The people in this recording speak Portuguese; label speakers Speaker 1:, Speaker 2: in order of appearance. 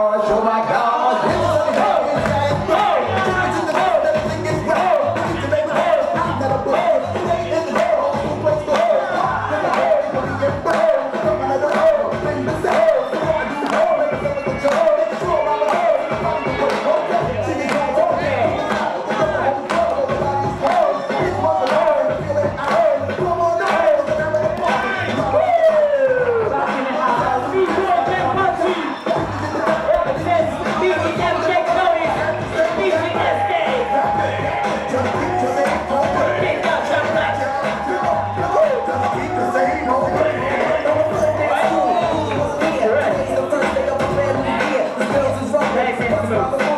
Speaker 1: Oh my God. 10 centímetros.